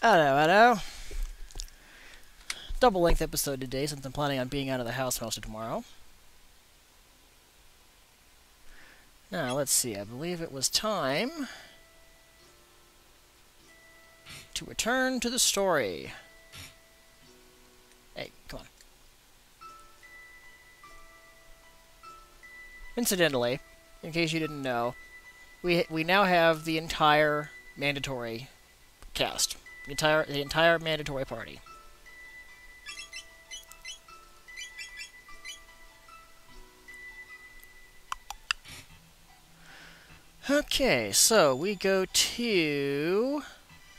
Hello, hello. Double length episode today since I'm planning on being out of the house most of tomorrow. Now, let's see. I believe it was time to return to the story. Hey, come on. Incidentally, in case you didn't know, we we now have the entire mandatory cast, the entire the entire mandatory party. Okay, so we go to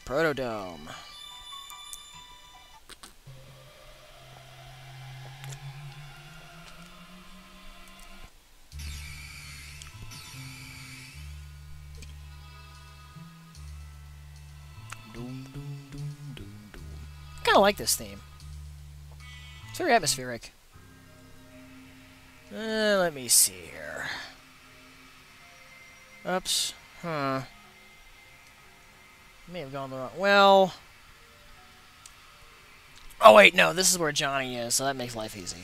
Protodome. Kind of like this theme. It's very atmospheric. Uh, let me see here. Oops. Huh. May have gone the wrong... Well... Oh, wait, no. This is where Johnny is, so that makes life easy.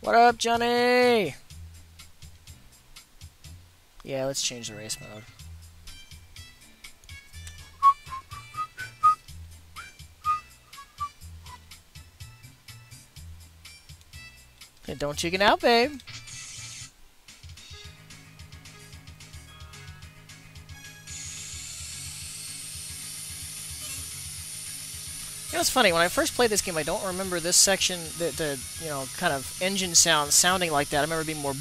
What up, Johnny? Yeah, let's change the race mode. Hey, don't chicken out, babe. You know, it's funny. When I first played this game, I don't remember this section, the, the you know, kind of engine sound sounding like that. I remember being more.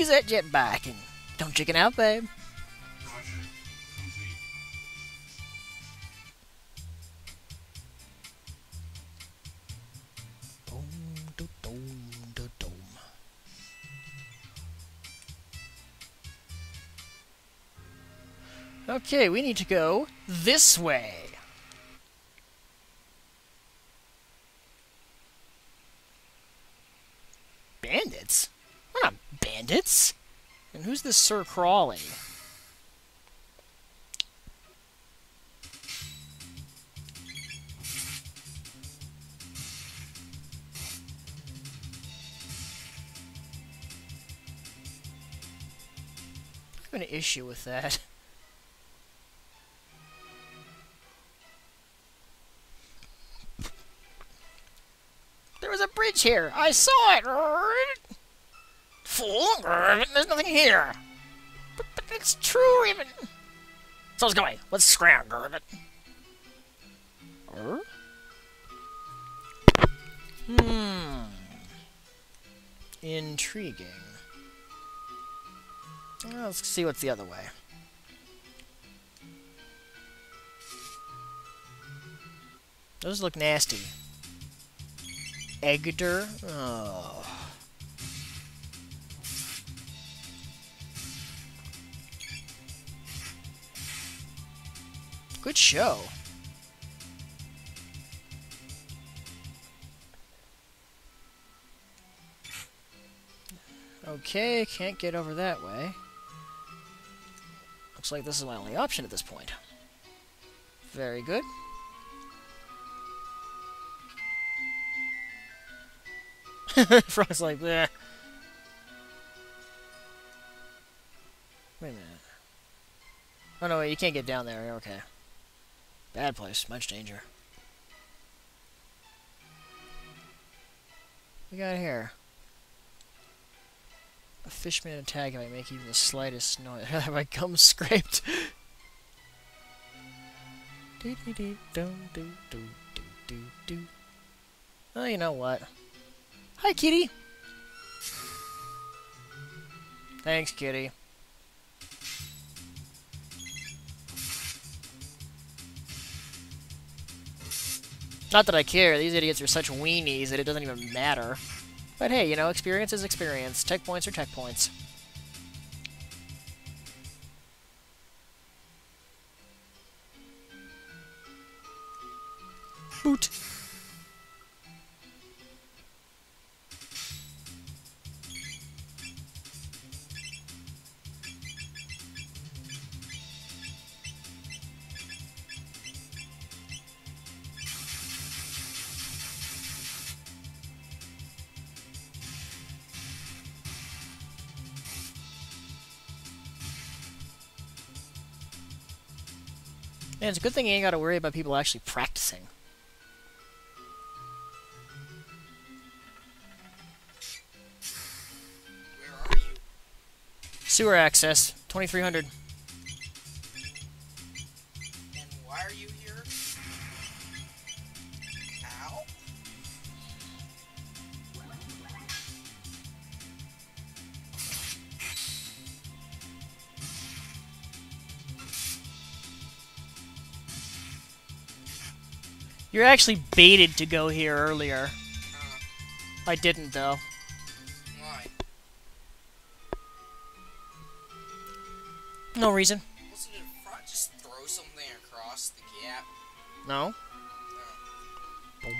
Use that jetpack and don't chicken out, babe. Okay, we need to go this way. Bandits? We're not bandits. And who's this Sir Krawlie? I have an issue with that. There was a bridge here. I saw it. Fool. There's nothing here. But, but it's true, even. So let's go away. Let's scram. Er? Hmm. Intriguing. Let's see what's the other way. Those look nasty. Egder? Oh. Good show. Okay, can't get over that way. Looks like this is my only option at this point. Very good. Frog's like, Bleh. Wait a minute. Oh no, wait, you can't get down there. Okay. Bad place. Much danger. We got here. A fishman attack if I make even the slightest noise. Have my gum scraped? do do do do do do do do. Oh, you know what? Hi, kitty. Thanks, kitty. Not that I care. These idiots are such weenies that it doesn't even matter. But hey, you know, experience is experience. Tech points are tech points. Man, it's a good thing you ain't got to worry about people actually practicing. Where are you? Sewer access, 2300. You're actually baited to go here earlier. Uh, I didn't, though. why? No reason. Wasn't it just throw something across the gap? No. No.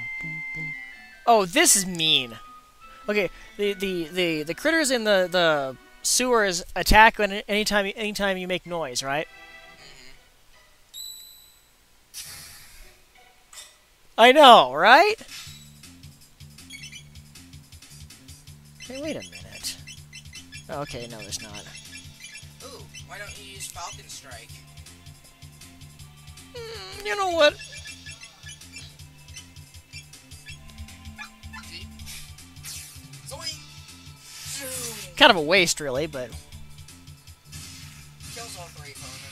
Oh, this is mean. Okay, the the the, the critters in the the sewers attack when anytime anytime you make noise, right? I know, right? Hey, wait a minute. Okay, no, there's not. Ooh, why don't you use Falcon Strike? Mm, you know what? See? Zoink! Zoom! Kind of a waste, really, but Kills all three opponents.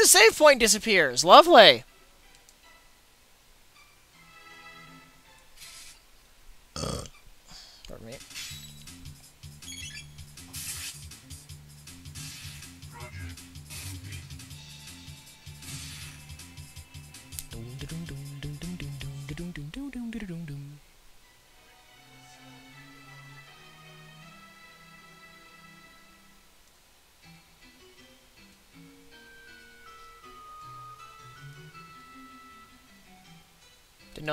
The save point disappears. Lovely.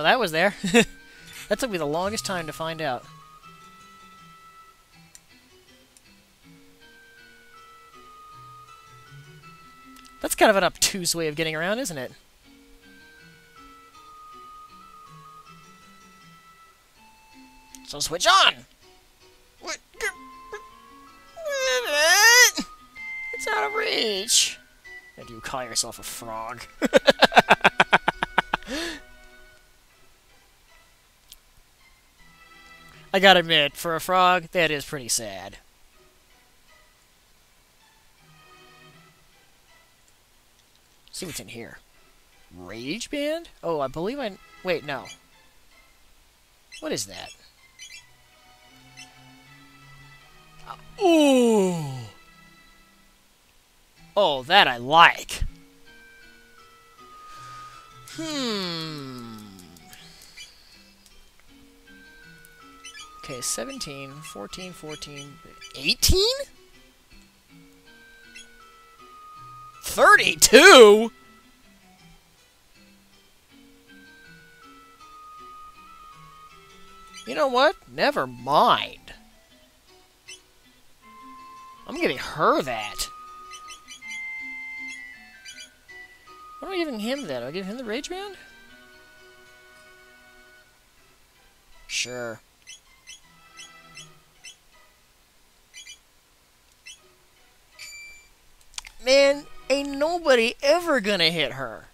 That was there. that took me the longest time to find out. That's kind of an obtuse way of getting around, isn't it? So switch on! What? It's out of reach! And you call yourself a frog. I gotta admit, for a frog, that is pretty sad. see what's in here. Rage Band? Oh, I believe I... Wait, no. What is that? Ooh! Oh, that I like. Hmm... Okay, 17, 14, 14, 18? 32? You know what? Never mind. I'm giving her that. What am I giving him then? Do I give him the Rage Band? Sure. man, ain't nobody ever gonna hit her.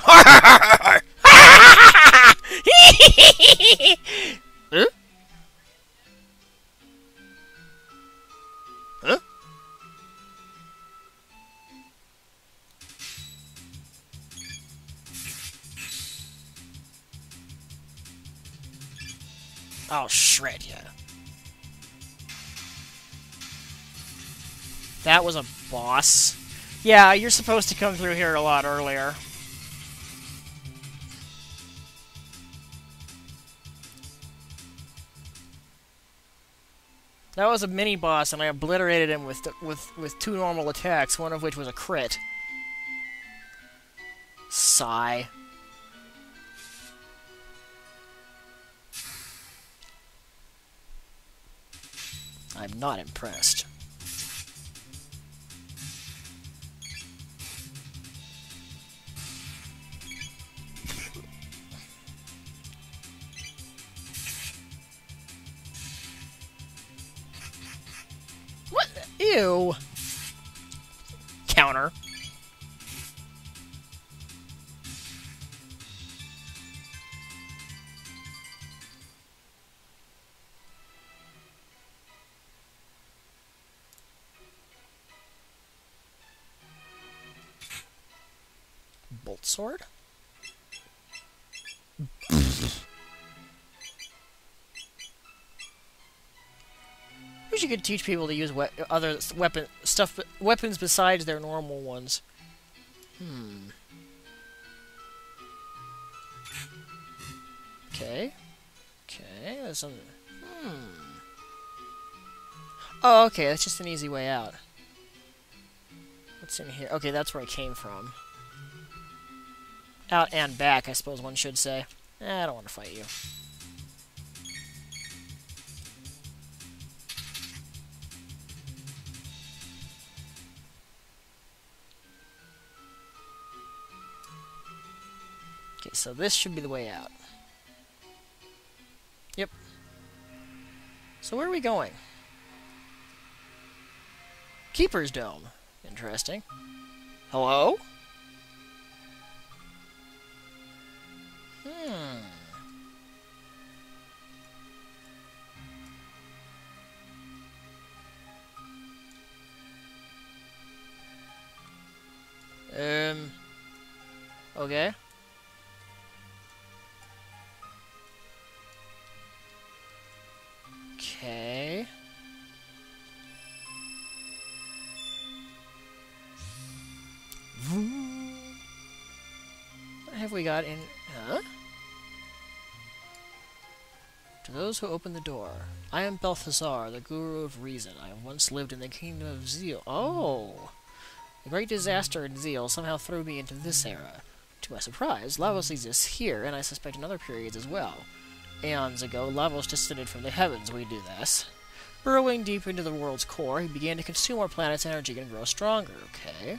huh? Huh? I'll shred you. That was a boss. Yeah, you're supposed to come through here a lot earlier. That was a mini boss, and I obliterated him with with with two normal attacks, one of which was a crit. Sigh. I'm not impressed. Ew. Counter. Bolt sword? Wish you could teach people to use we other weapon stuff, weapons besides their normal ones. Hmm. Okay. Okay. That's some. Hmm. Oh, okay. That's just an easy way out. What's in here? Okay, that's where I came from. Out and back, I suppose one should say. Eh, I don't want to fight you. So this should be the way out. Yep. So where are we going? Keeper's Dome. Interesting. Hello? Hmm. Um. Okay. Got in... Huh? To those who open the door, I am Belthasar, the Guru of Reason. I have once lived in the kingdom of Zeal. Oh! The great disaster in Zeal somehow threw me into this era. To my surprise, Lavos exists here, and I suspect in other periods as well. Aeons ago, Lavos descended from the heavens, we do this. Burrowing deep into the world's core, he began to consume our planet's energy and grow stronger, okay?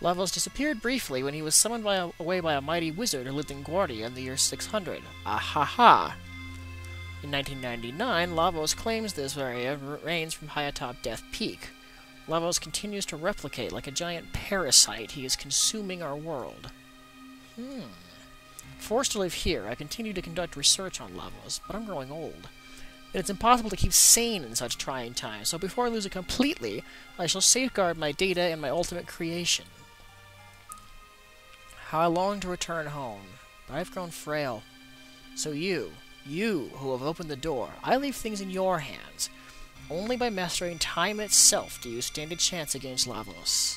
Lavos disappeared briefly when he was summoned by a, away by a mighty wizard who lived in Guardia in the year 600. Ahaha! In 1999, Lavos claims this area reigns from high atop Death Peak. Lavos continues to replicate like a giant parasite. He is consuming our world. Hmm. Forced to live here, I continue to conduct research on Lavos, but I'm growing old. And it's impossible to keep sane in such trying times, so before I lose it completely, I shall safeguard my data and my ultimate creation. How I long to return home, but I've grown frail. So you, you who have opened the door, I leave things in your hands. Only by mastering time itself do you stand a chance against Lavos.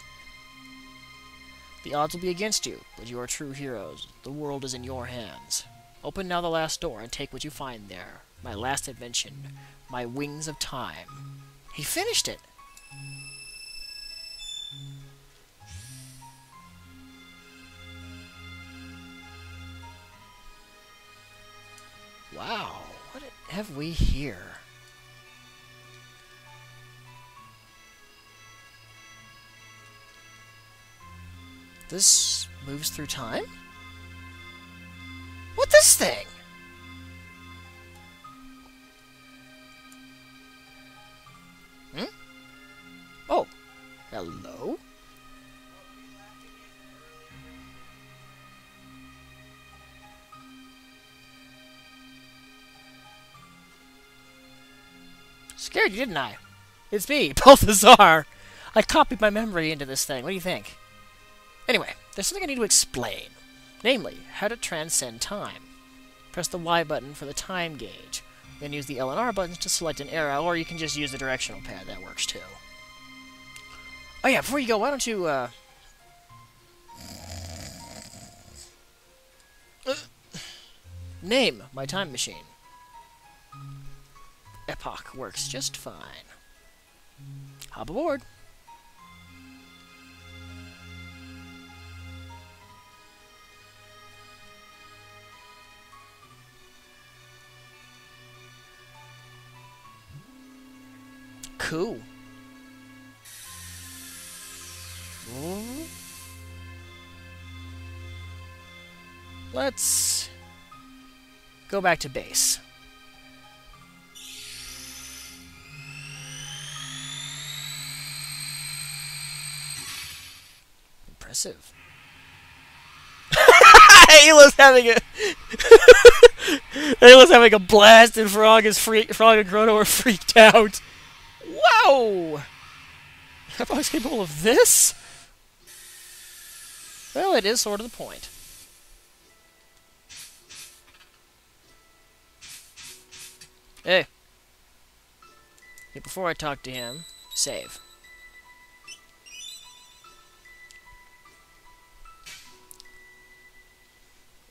The odds will be against you, but you are true heroes. The world is in your hands. Open now the last door and take what you find there. My last invention. My wings of time. He finished it! Wow, what have we here? This moves through time? What this thing? Hmm? Oh, hello? Scared you, didn't I? It's me, Belthasar! I copied my memory into this thing. What do you think? Anyway, there's something I need to explain. Namely, how to transcend time. Press the Y button for the time gauge. Then use the L and R buttons to select an arrow, or you can just use the directional pad. That works too. Oh yeah, before you go, why don't you, uh... Name my time machine. Epoch works just fine. Hop aboard. Cool. Ooh. Let's go back to base. Impressive. Ayla's having a Ayla's having a blast, and Frog is free. Frog and Chrono are freaked out. Wow! Have I capable of this? Well, it is sort of the point. Hey. hey before I talk to him, save.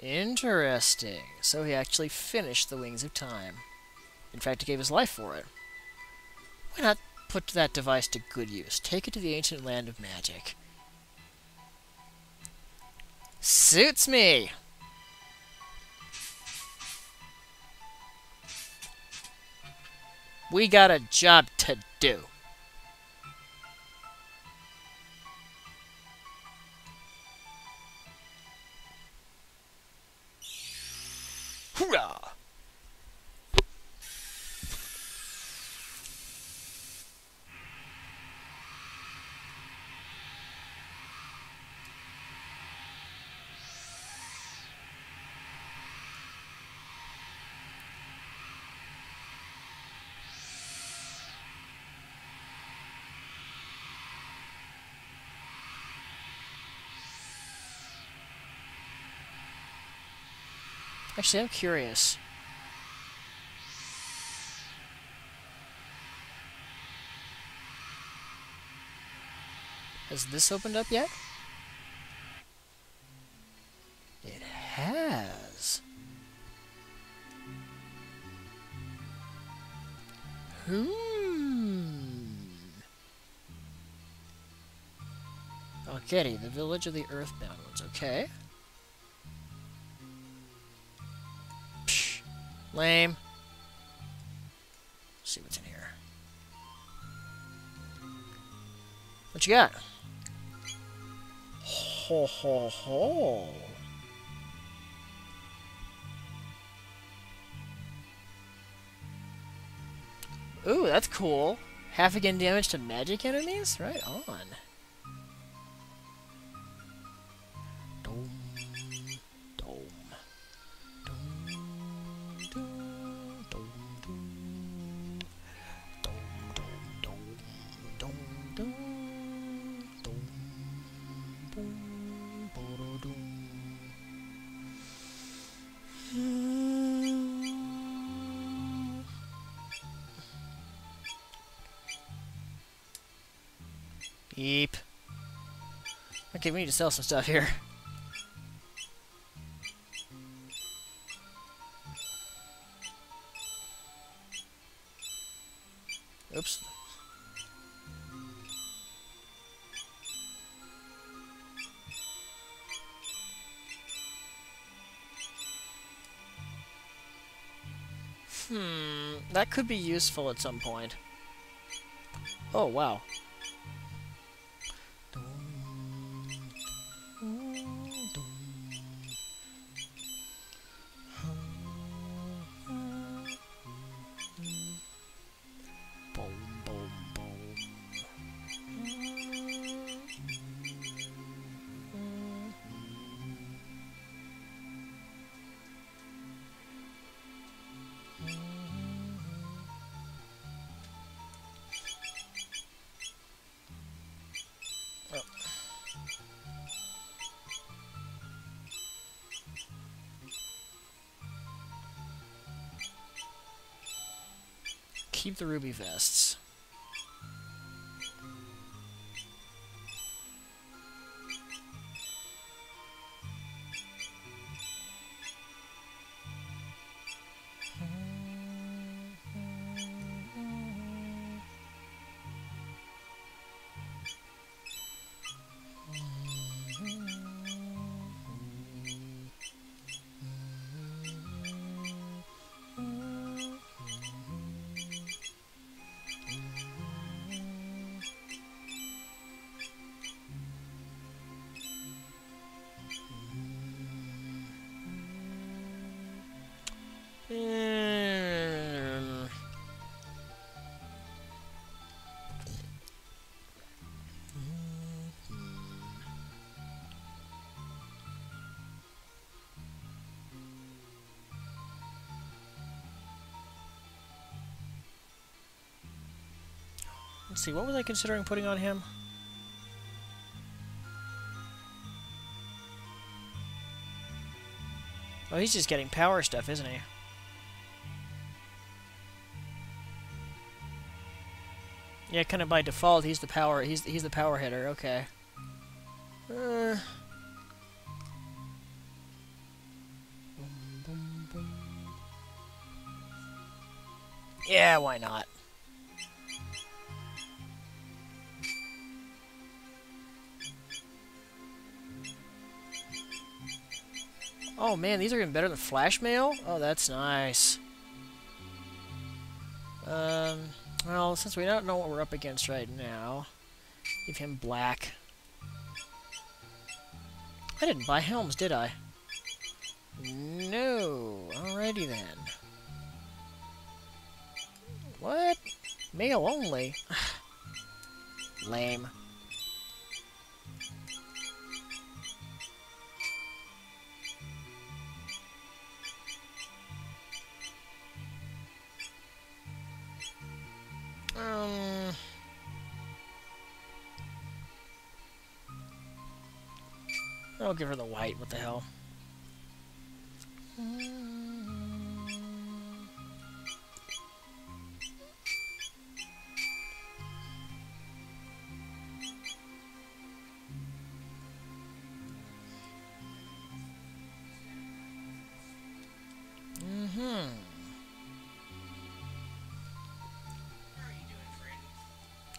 Interesting. So he actually finished the Wings of Time. In fact, he gave his life for it. Why not put that device to good use? Take it to the ancient land of magic. Suits me! We got a job to do. Actually, I'm curious. Has this opened up yet? It has. Hmm. Okay, the village of the Earthbound ones. Okay. Lame. Let's see what's in here. What you got? Ho ho ho. Ooh, that's cool. Half again damage to magic enemies? Right on. Okay, we need to sell some stuff here. Oops. Hmm, that could be useful at some point. Oh, wow. The ruby vests. Let's see, what was I considering putting on him? Oh, he's just getting power stuff, isn't he? Yeah, kind of by default, he's the power. He's he's the power hitter. Okay. Uh. Yeah, why not? Oh man, these are even better than Flash Mail? Oh, that's nice. Um, well, since we don't know what we're up against right now, give him black. I didn't buy helms, did I? No. Alrighty then. What? Mail only? Lame. Um. I'll give her the white. What the hell? Mm-hmm.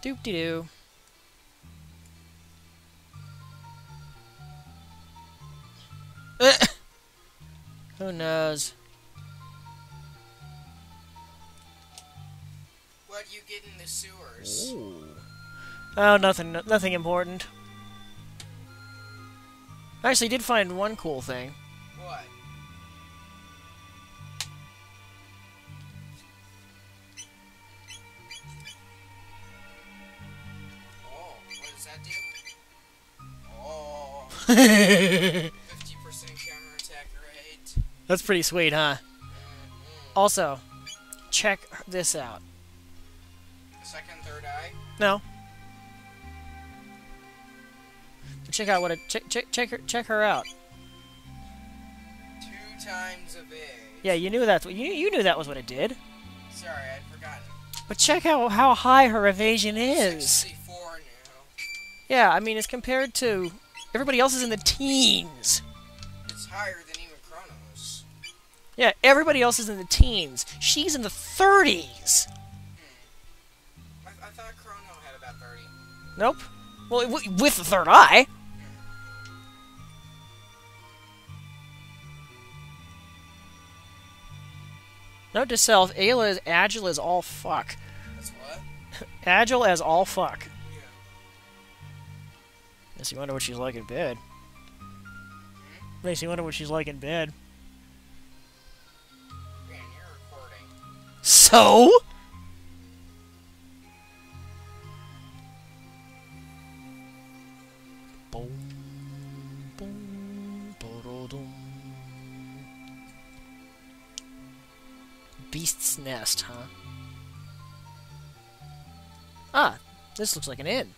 Doop de doo. Eh. Who knows? What do you get in the sewers? Ooh. Oh, nothing, nothing important. I actually did find one cool thing. What? That's pretty sweet, huh? Mm-hmm. Also, check this out. The second, third eye? No. Check out what it. Check check check her check her out. Two times of it. Yeah, you knew that's what you you knew that was what it did. Sorry, I'd forgotten. But check out how high her evasion is. 64 now. Yeah, I mean, it's compared to everybody else is in the teens. It's higher than even Chronos. Yeah, everybody else is in the teens. She's in the 30s. Hmm. I, I thought Chrono had about 30. Nope. Well, with the third eye. Note to self: Ayla is agile as all fuck. That's what? Agile as all fuck. Makes you wonder what she's like in bed. Makes you wonder what she's like in bed. So? Beast's Nest, huh? Ah, this looks like an inn.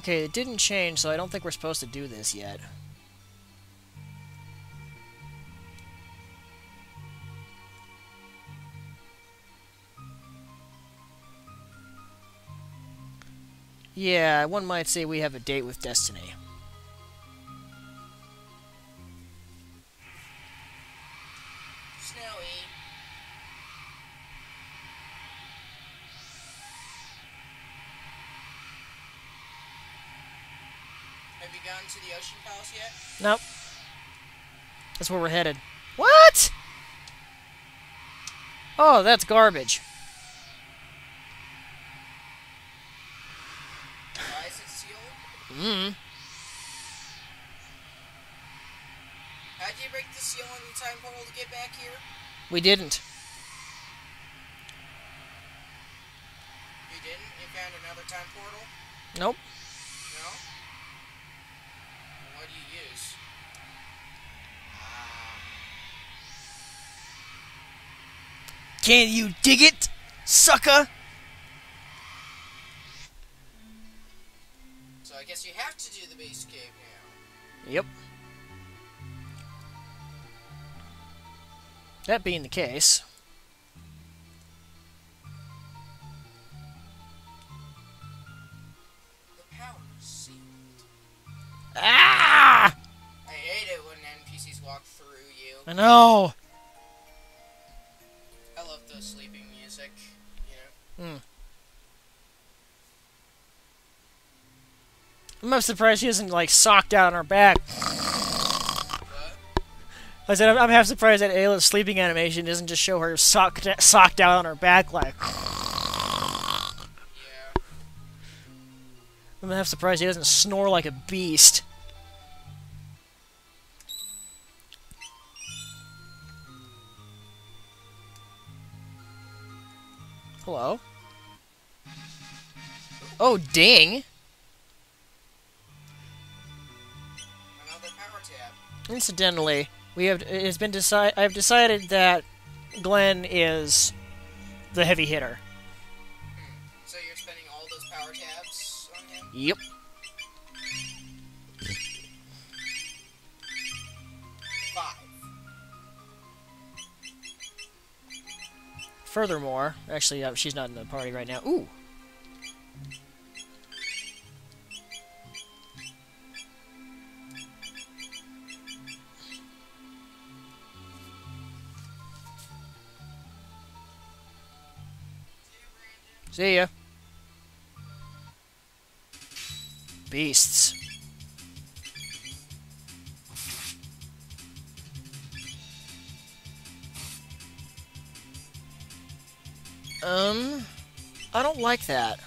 Okay, it didn't change, so I don't think we're supposed to do this yet. Yeah, one might say we have a date with destiny. Have to the Ocean Palace yet? Nope. That's where we're headed. What? Oh, that's garbage. Why is it sealed? Mm. How'd you break the seal in the time portal to get back here? We didn't. You didn't? You found another time portal? Nope. No? What do you use? Ah. Can you dig it, sucker? So I guess you have to do the base cave now. Yep. That being the case, The power is sealed. ah, I hate it when NPCs walk through you. I know. I'm surprised she isn't like socked out on her back. I said I'm, I'm half surprised that Ayla's sleeping animation doesn't just show her socked socked out on her back like. I'm half surprised he doesn't snore like a beast. Hello? Oh, ding! Incidentally, we have it has been decided. I've decided that Glenn is the heavy hitter. So you're spending all those power tabs on him? Yep. Five. Furthermore, actually, uh, she's not in the party right now. Ooh. See ya. Beasts. Um, I don't like that.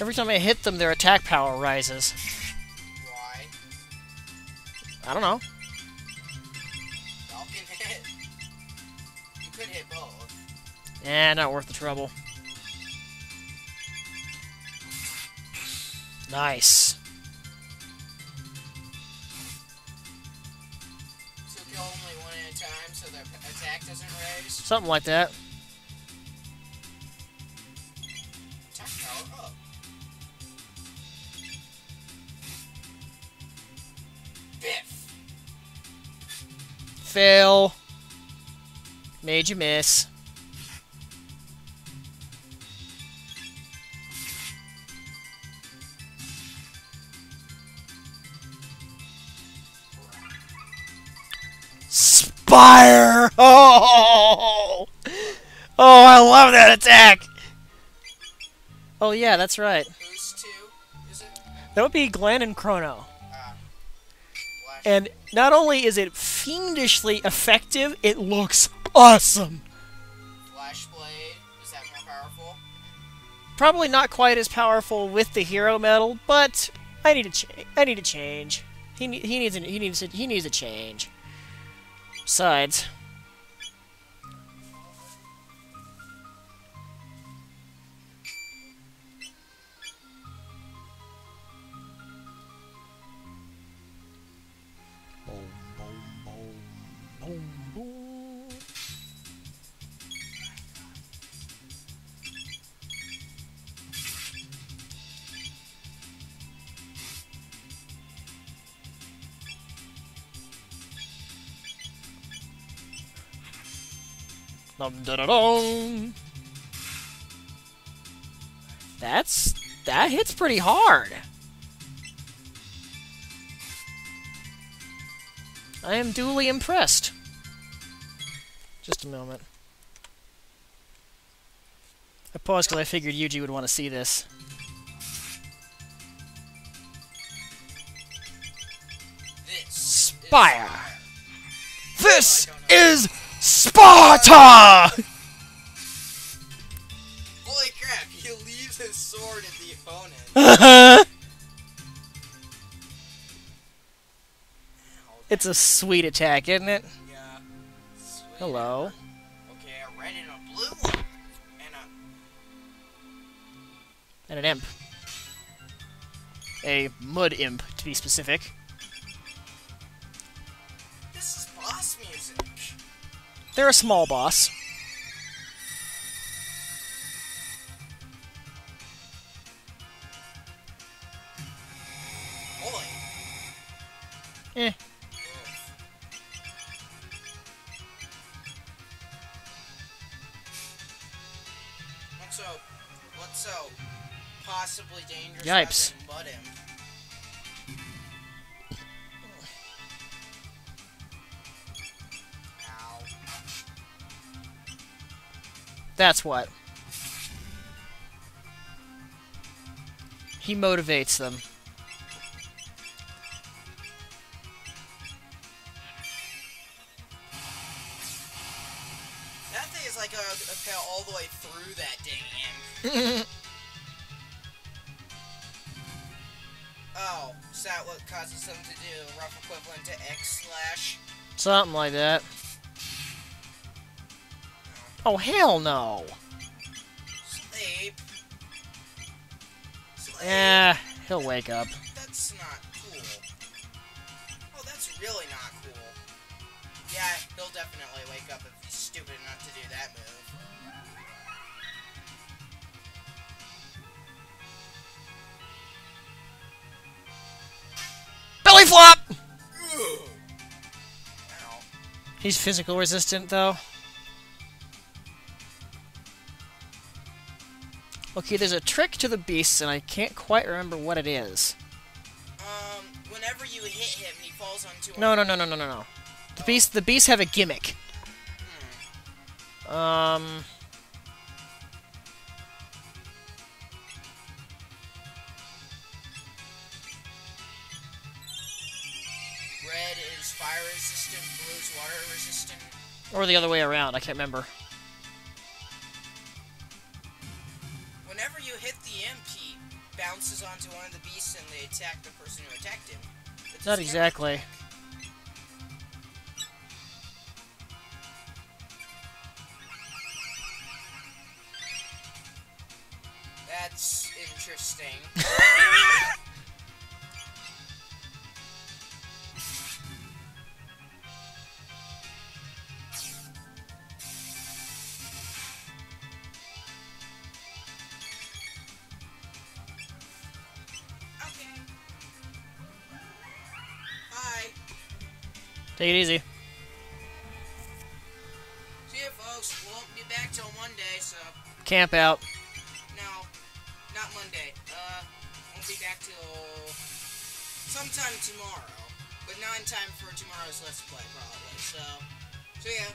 Every time I hit them, their attack power rises. I don't know. Y'all hit. You could hit both. Eh, not worth the trouble. Nice. So kill only one at a time so their attack doesn't raise. Something like that. Fail. Made you miss. Spire! Oh! Oh, I love that attack! Oh, yeah, that's right. Who's two? Is it? That would be Glenn and Chrono. Ah. And not only is it fiendishly effective, it looks awesome. Flash Blade. Is that more powerful? Probably not quite as powerful with the hero medal, but I need a change. I need a change. He he needs a, he needs a, he needs a change. Besides, Dum da da dum. That's that hits pretty hard. I am duly impressed. Just a moment. I paused because I figured Yuji would want to see this. This oh, Spire! This is Sparta! Holy crap, he leaves his sword at the opponent. it's a sweet attack, isn't it? Yeah. Sweet. Hello. Okay, a red and a blue. And a. And an imp. A mud imp, to be specific. They're a small boss. Holy. Eh. What's so, what's so possibly dangerous Yipes. the That's what. He motivates them. That thing is like a, a pal all the way through that dang imp. Oh, is that what causes them to do? Rough equivalent to X slash? Something like that. Oh, hell no. Sleep. Sleep. Yeah, he'll wake up. That's not cool. Oh, that's really not cool. Yeah, he'll definitely wake up if he's stupid enough to do that move. Belly flop! He's physical resistant, though. Okay, there's a trick to the beasts, and I can't quite remember what it is. Um, whenever you hit him, he falls onto No, no, no, no, no, no, no. The beasts, the beasts have a gimmick. Hmm. Um, Red is fire resistant, blue is water resistant. or the other way around. I can't remember. Attack the person who attacked him. It's Not exactly. That's interesting. Take it easy. See you, folks. Won't be back till Monday, so Camp out. no, not Monday. Uh, won't be back till sometime tomorrow, but not in time for tomorrow's Let's Play, probably. So, see ya.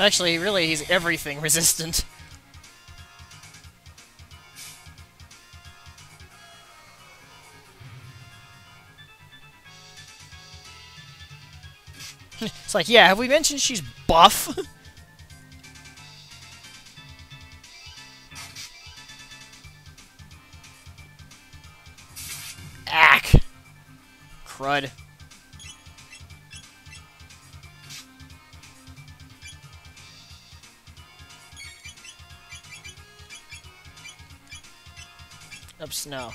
Actually, really, he's everything resistant. it's like, yeah, have we mentioned she's buff? Ack. Crud. Up snow.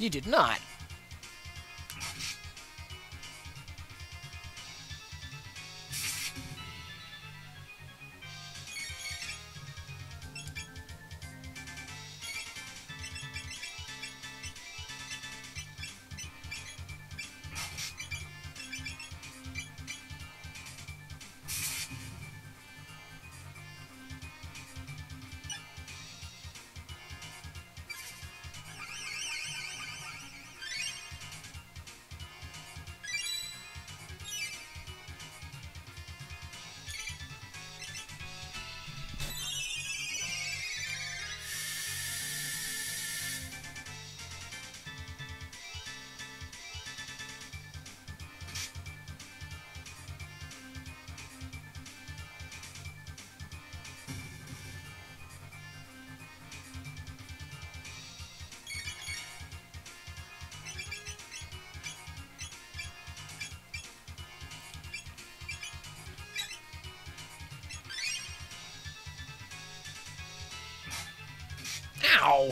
You did not. Ow!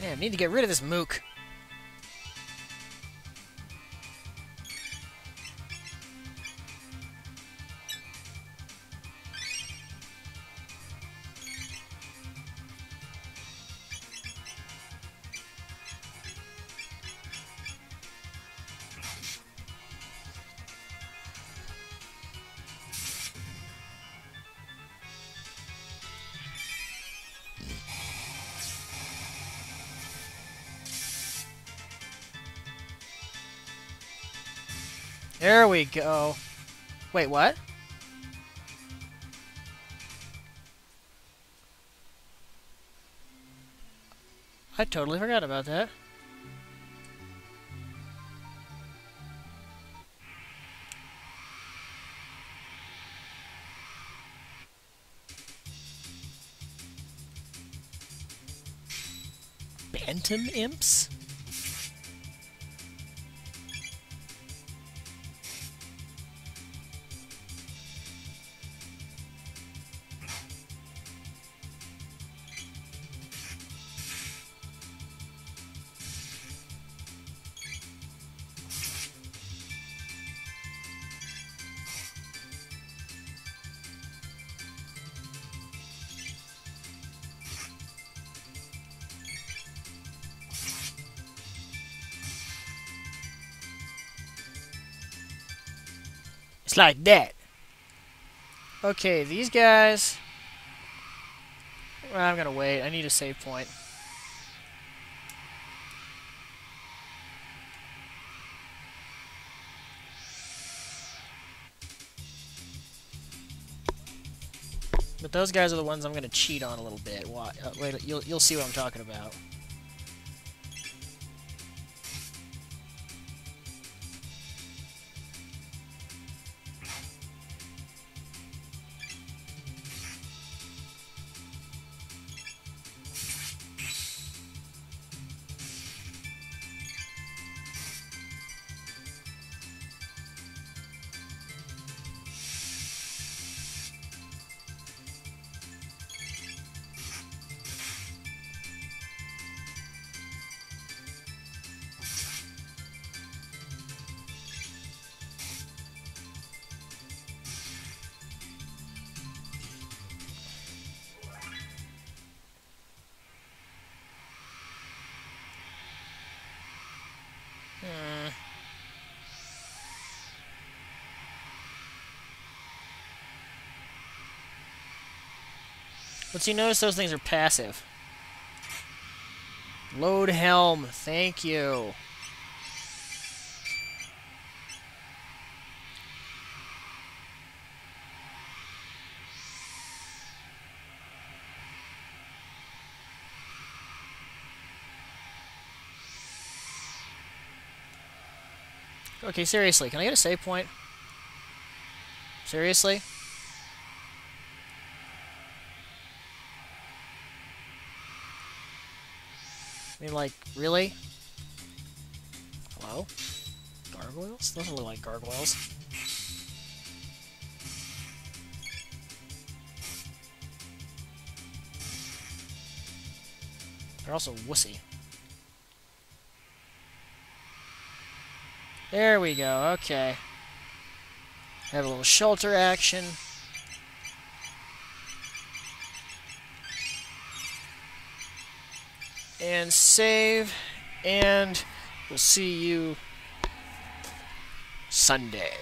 Man, I need to get rid of this mook. There we go. Wait, what? I totally forgot about that. Bantam imps? It's like that. Okay, these guys... I'm gonna wait. I need a save point. But those guys are the ones I'm gonna cheat on a little bit. Why? Uh, wait, you'll you'll see what I'm talking about. But you notice those things are passive. Load helm, thank you. Okay, seriously, can I get a save point? Seriously? Like, really? Hello? Gargoyles? Those don't look like gargoyles. They're also wussy. There we go, okay. Have a little shelter action. And save, and we'll see you Sunday.